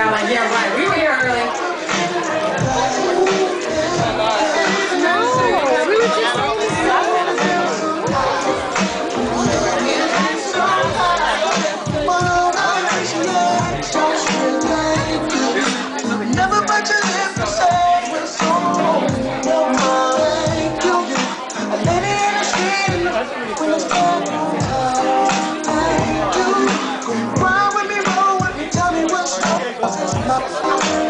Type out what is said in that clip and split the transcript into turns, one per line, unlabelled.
Yeah, yeah, right. Cause it's not